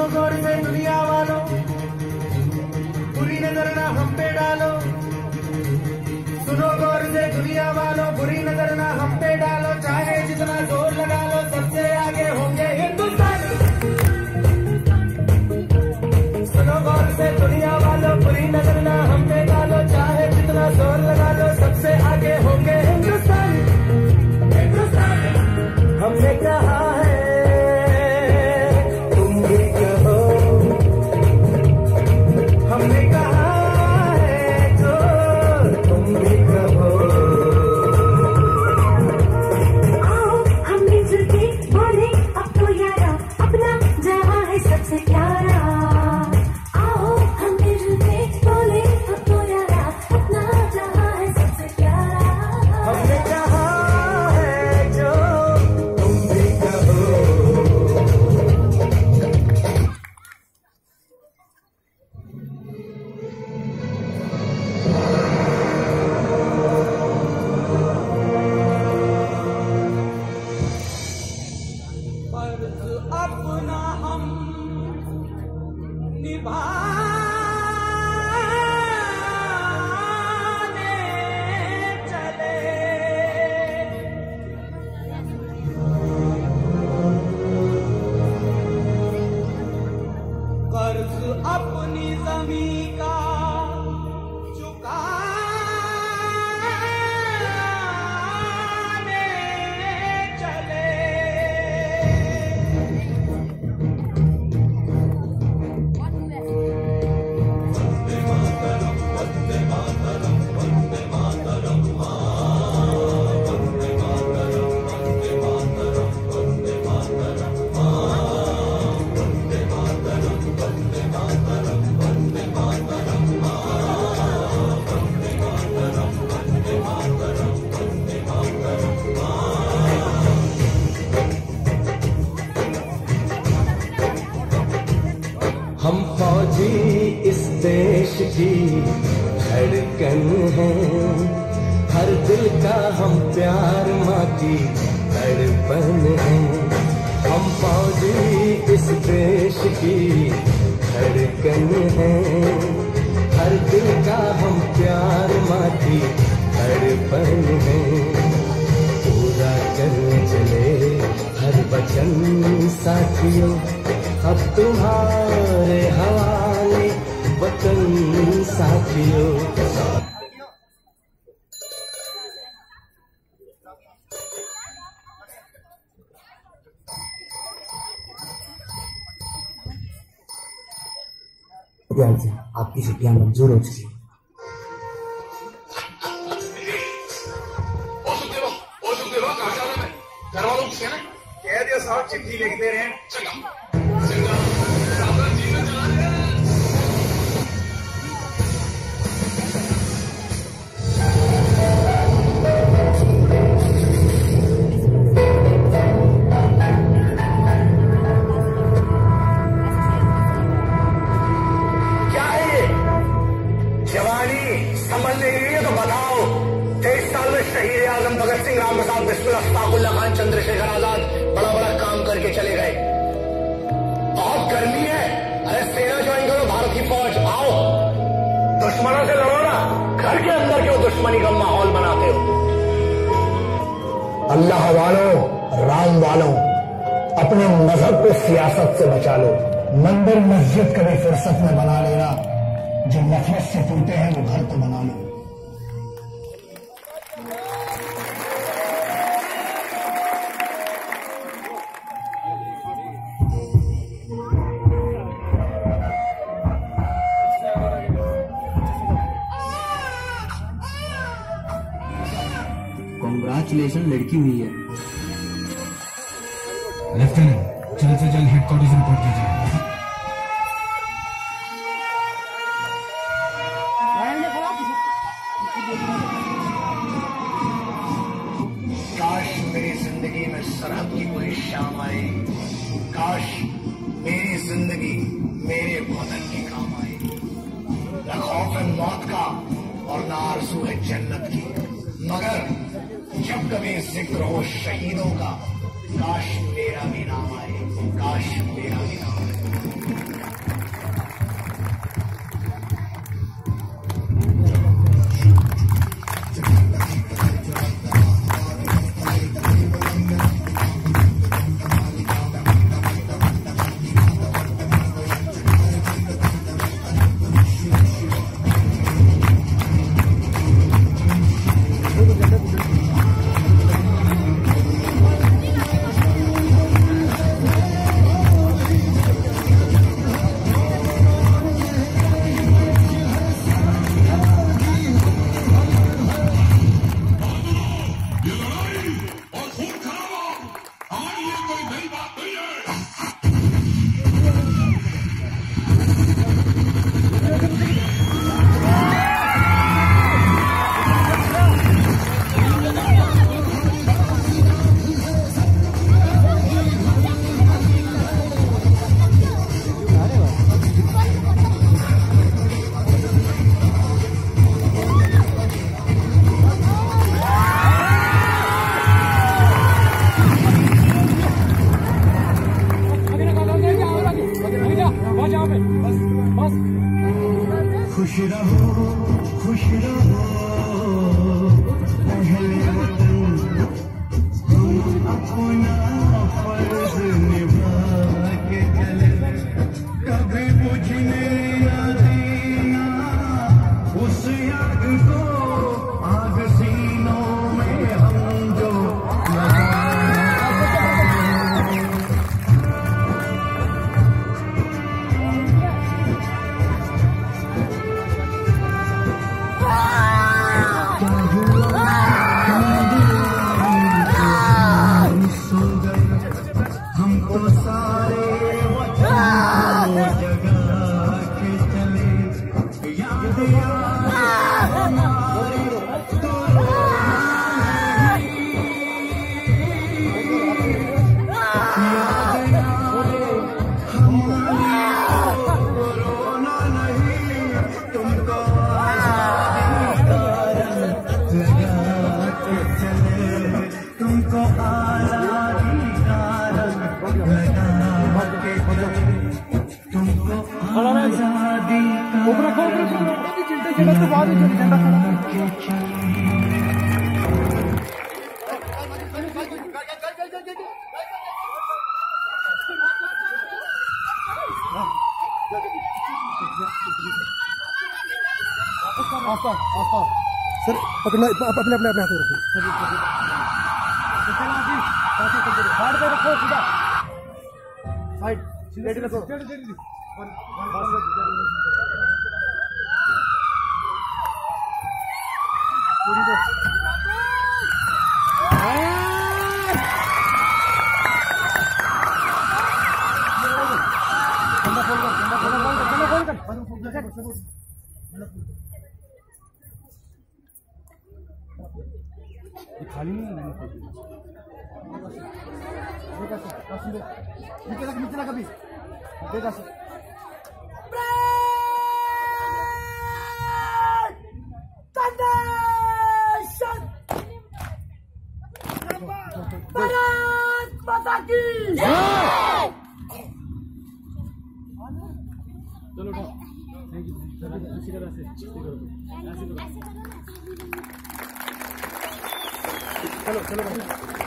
सुनो गौर से दुनिया वालों बुरी नज़र ना हम पे डालो सुनो गौर से दुनिया वालों बुरी नज़र ना हम फौजी इस देश की धड़कन हैं। हर दिल का हम प्यार माँ की धड़पन है। हम फौजी इस देश की धड़कन हैं। हर दिल का हम प्यार माँ की धड़पन है। पूरा कर चले हर वचन साथियों, अब तुम्हारे विद्यार्थी आपकी छुट्टियाँ मंजूर हो चुकी हैं। कह दिया साहब चिट्ठी लिखते रहे। सिंह राम प्रसाद बिस्मिल अफ्ताकुल्ला खान चंद्रशेखर आज़ाद बड़ा बड़ा काम करके चले गए। बहुत गर्मी है। अरे सेना ज्वाइन करो, भारत की फौज, आओ। दुश्मनों से लड़ो ना। घर के अंदर क्यों दुश्मनी का माहौल बनाते हो। अल्लाह वालों, राम वालों, अपने मज़हब को सियासत से बचा लो। मंदिर मस्जिद कभी फुर्सत में बना लेना। जो नफरत से टूटे हैं, वो घर तो बना लो। कॉन्ग्रेचुलेशन लड़की हुई है। लेफ्टिनेंट जल्द से जल्द हेडक्वार्टर रिपोर्ट कीजिए काश मेरी ज़िंदगी में सरहद की कोई शाम आए। काश मेरी ज़िंदगी मेरे वतन के काम आए। न खौफ है मौत का और न आरज़ू है जन्नत की। मगर जब में ज़िक्र हो शहीदों का काश मेरा भी नाम आए काश मेरा भी नाम आए अपना सर पकड़ना अपने अपने अपने हाथों रखो रेडी रखो खाली नहीं है मैंने खोल दिया। देखा सर, काशी दे। नीचे लग नीचे लग अभी देखा सर चलो उठाओ। थैंक यू ऐसी करो से ऐसे करो। ऐसे करो। चलो चलो।